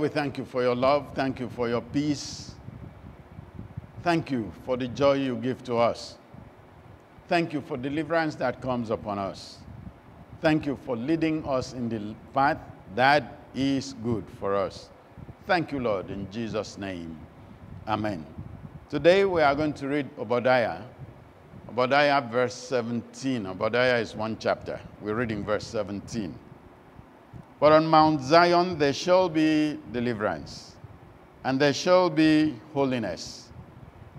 We thank you for your love. Thank you for your peace. Thank you for the joy you give to us. Thank you for deliverance that comes upon us. Thank you for leading us in the path that is good for us. Thank you, Lord, in Jesus' name. Amen. Today we are going to read Obadiah. Obadiah, verse 17. Obadiah is one chapter. We're reading verse 17. But on Mount Zion there shall be deliverance, and there shall be holiness.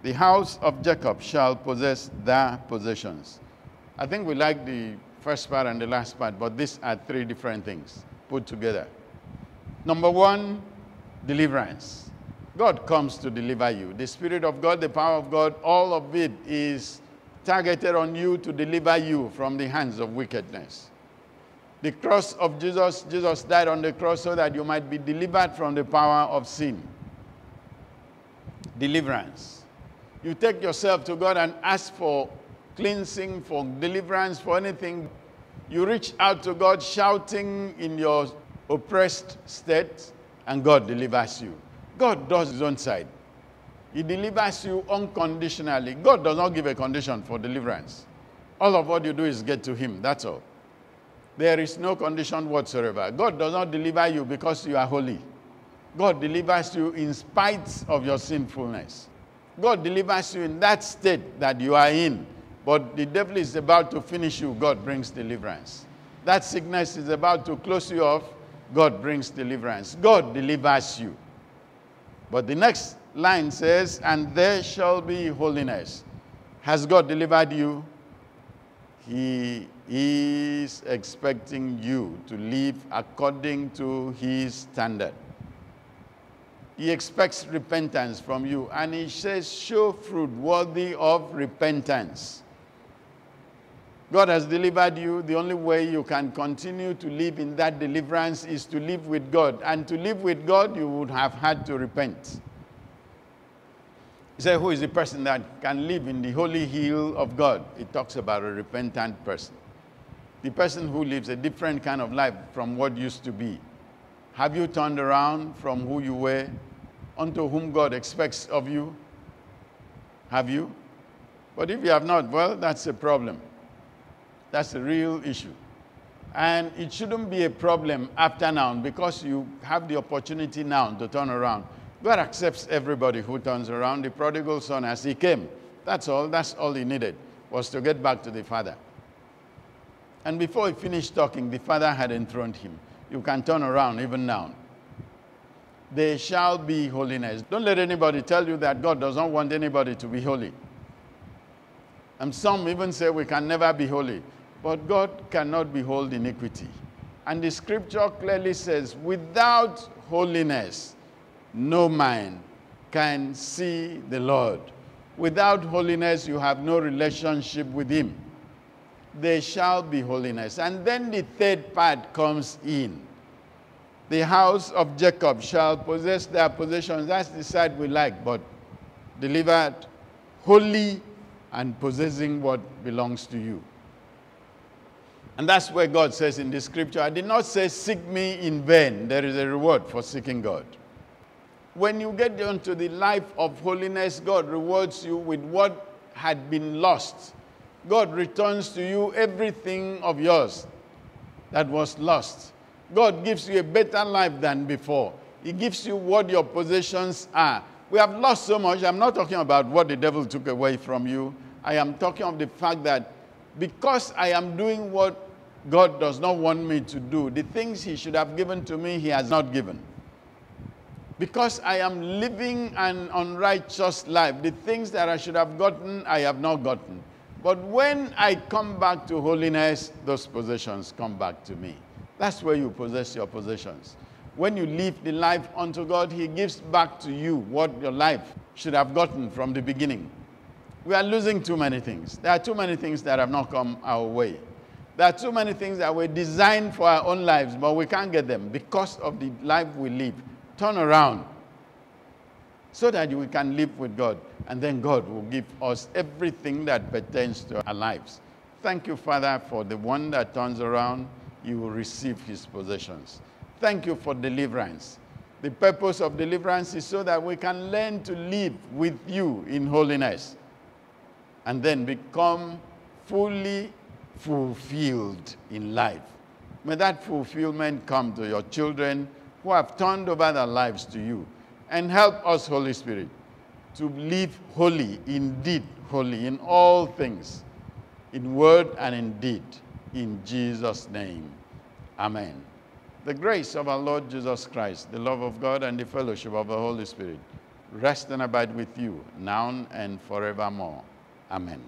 The house of Jacob shall possess their possessions. I think we like the first part and the last part, but these are three different things put together. Number one, deliverance. God comes to deliver you. The Spirit of God, the power of God, all of it is targeted on you to deliver you from the hands of wickedness. The cross of Jesus, Jesus died on the cross so that you might be delivered from the power of sin. Deliverance. You take yourself to God and ask for cleansing, for deliverance, for anything. You reach out to God shouting in your oppressed state, and God delivers you. God does his own side. He delivers you unconditionally. God does not give a condition for deliverance. All of what you do is get to him. That's all. There is no condition whatsoever. God does not deliver you because you are holy. God delivers you in spite of your sinfulness. God delivers you in that state that you are in, but the devil is about to finish you. God brings deliverance. That sickness is about to close you off. God brings deliverance. God delivers you. But the next line says, And there shall be holiness. Has God delivered you? He is expecting you to live according to His standard. He expects repentance from you, and He says, Show fruit worthy of repentance. God has delivered you. The only way you can continue to live in that deliverance is to live with God. And to live with God, you would have had to repent. He said, Who is the person that can live in the holy hill of God? It talks about a repentant person. The person who lives a different kind of life from what used to be. Have you turned around from who you were unto whom God expects of you? Have you? But if you have not, well, that's a problem. That's a real issue. And it shouldn't be a problem after now because you have the opportunity now to turn around. God accepts everybody who turns around. The prodigal son, as he came, that's all. That's all he needed, was to get back to the father. And before he finished talking, the father had enthroned him. You can turn around even now. There shall be holiness. Don't let anybody tell you that God does not want anybody to be holy. And some even say we can never be holy. But God cannot behold iniquity. And the scripture clearly says, without holiness, no man can see the Lord. Without holiness, you have no relationship with Him. There shall be holiness. And then the third part comes in. The house of Jacob shall possess their possessions. That's the side we like, but delivered holy and possessing what belongs to you. And that's where God says in the scripture, I did not say, Seek me in vain. There is a reward for seeking God. When you get into the life of holiness, God rewards you with what had been lost. God returns to you everything of yours that was lost. God gives you a better life than before. He gives you what your possessions are. We have lost so much. I'm not talking about what the devil took away from you. I am talking of the fact that because I am doing what God does not want me to do, the things He should have given to me, He has not given. Because I am living an unrighteous life, the things that I should have gotten, I have not gotten. But when I come back to holiness, those possessions come back to me. That's where you possess your possessions. When you live the life unto God, He gives back to you what your life should have gotten from the beginning. We are losing too many things. There are too many things that have not come our way. There are too many things that were designed for our own lives, but we can't get them because of the life we live. Turn around so that we can live with God, and then God will give us everything that pertains to our lives. Thank you, Father, for the one that turns around, you will receive his possessions. Thank you for deliverance. The purpose of deliverance is so that we can learn to live with you in holiness and then become fully fulfilled in life. May that fulfillment come to your children who have turned over their lives to you. And help us, Holy Spirit, to live holy, indeed holy, in all things, in word and in deed. In Jesus' name. Amen. The grace of our Lord Jesus Christ, the love of God, and the fellowship of the Holy Spirit rest and abide with you now and forevermore. Amen.